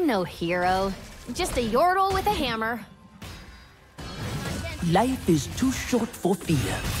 I'm no hero. Just a yordle with a hammer. Life is too short for fear.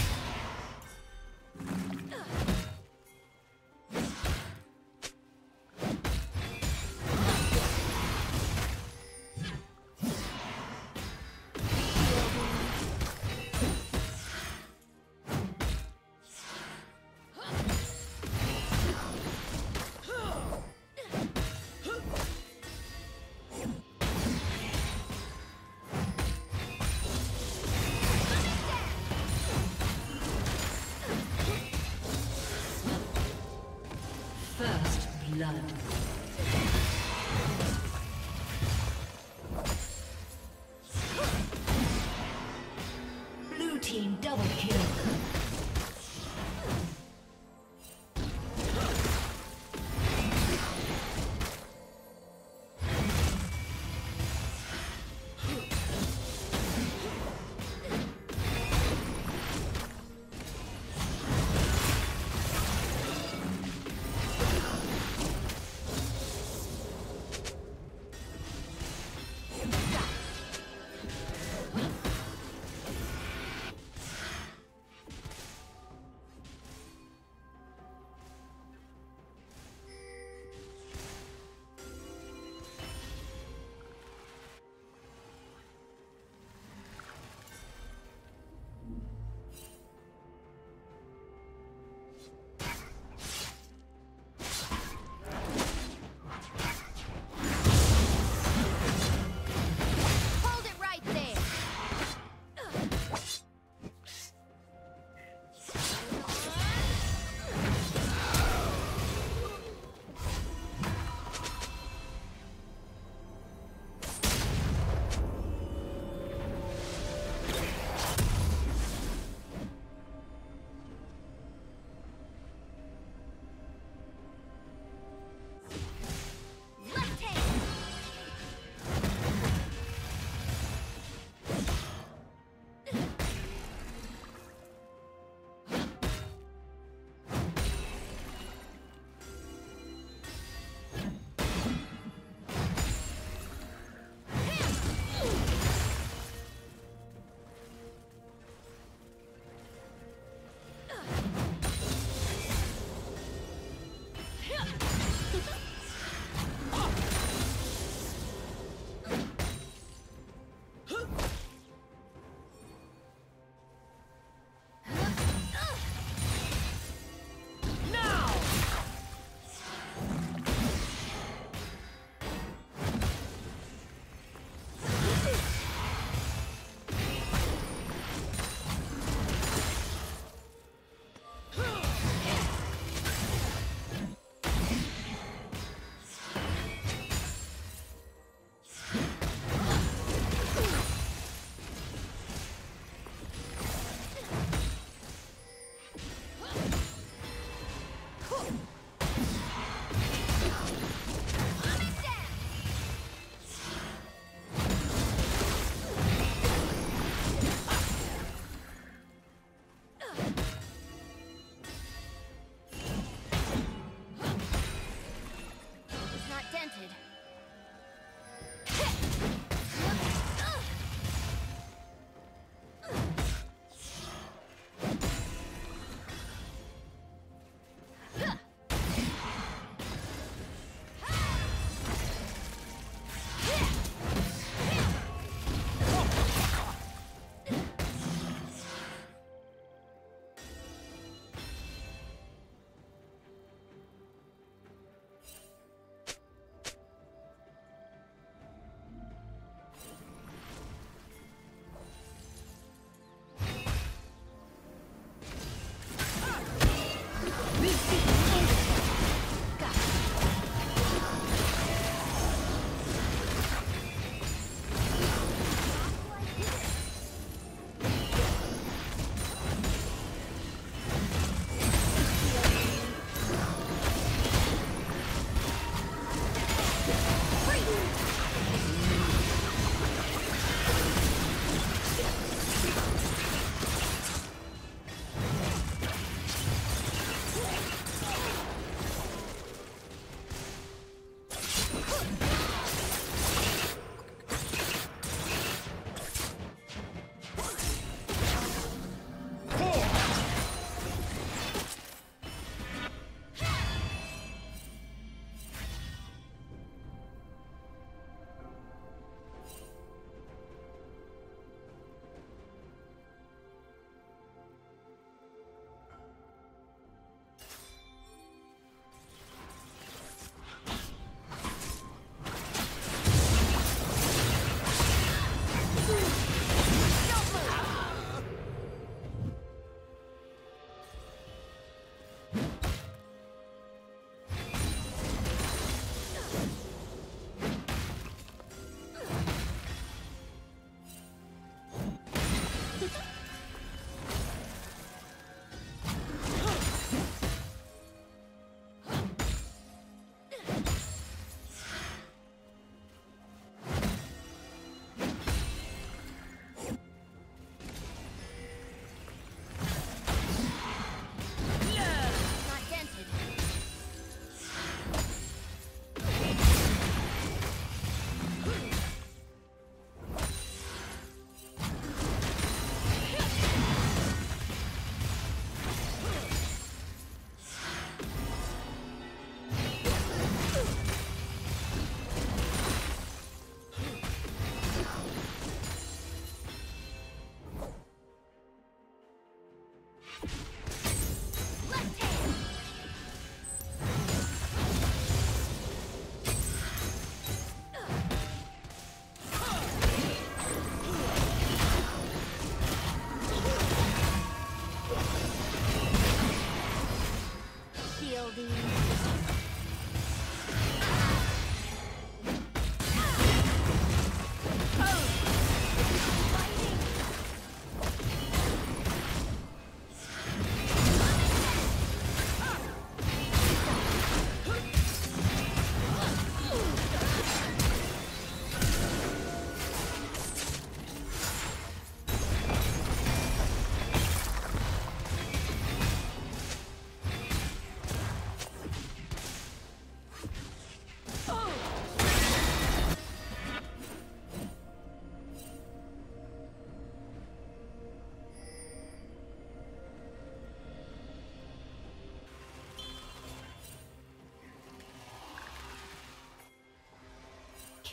building.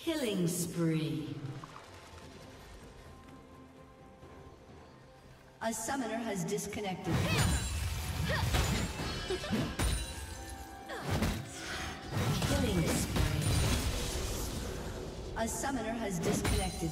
Killing spree. A summoner has disconnected. Killing spree. A summoner has disconnected.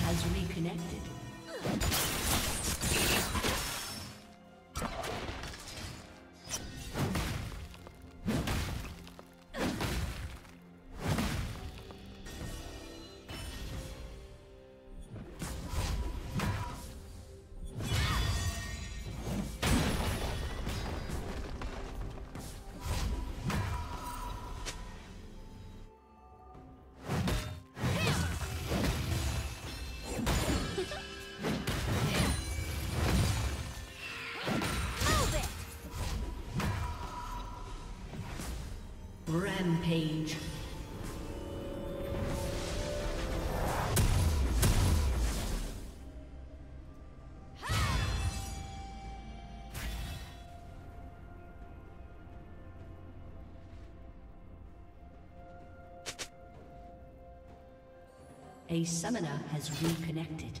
Has reconnected. Rampage. A summoner has reconnected.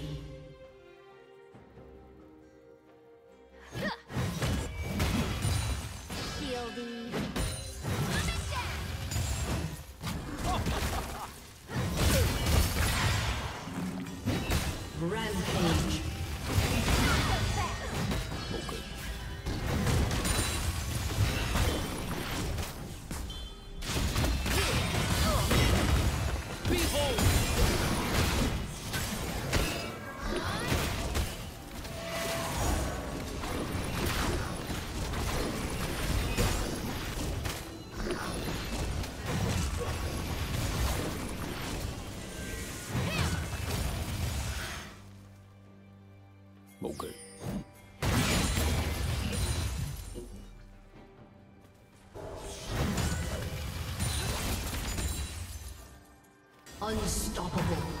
Unstoppable.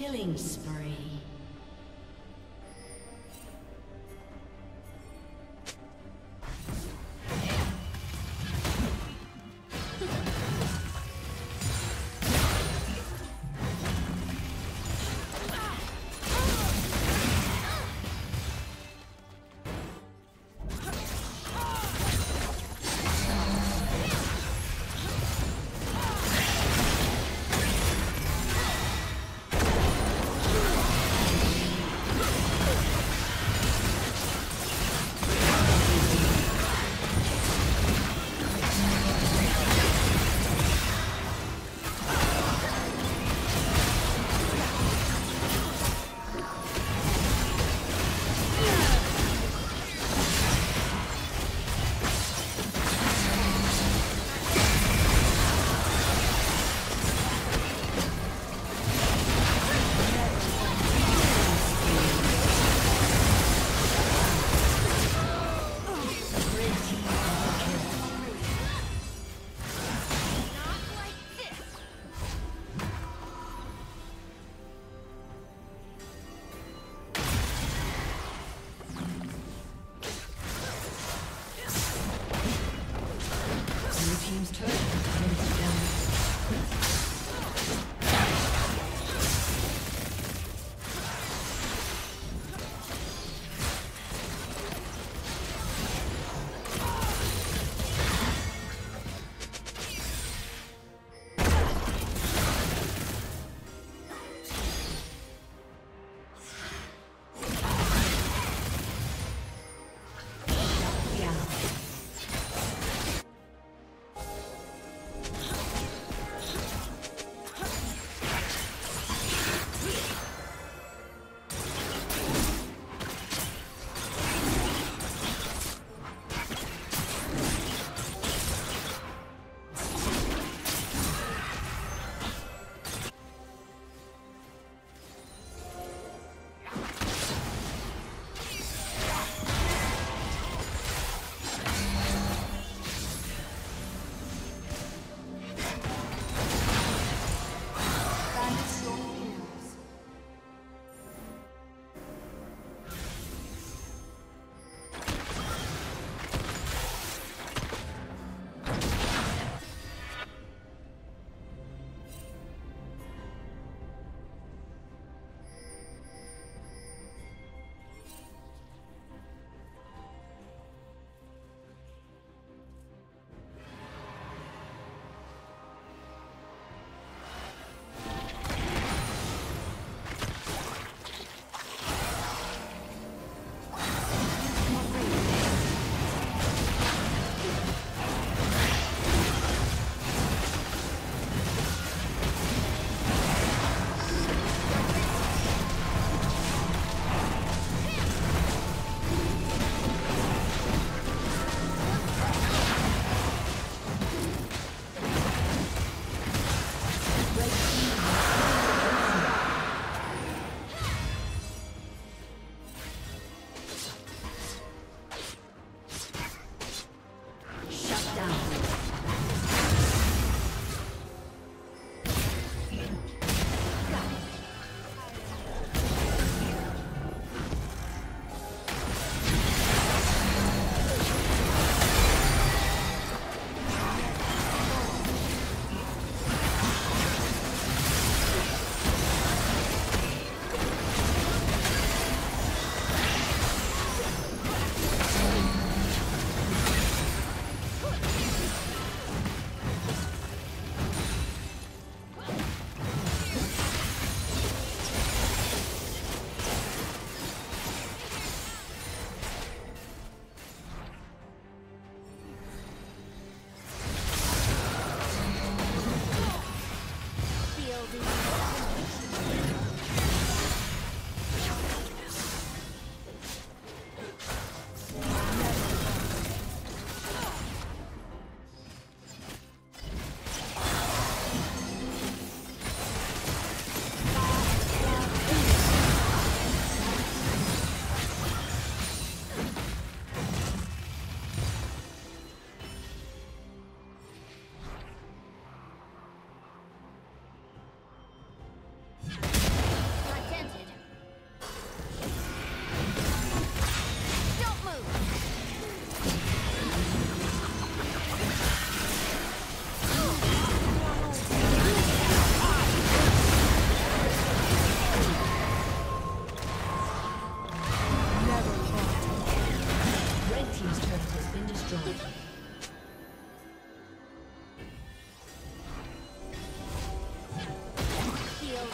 Killing spree.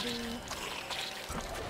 あっ。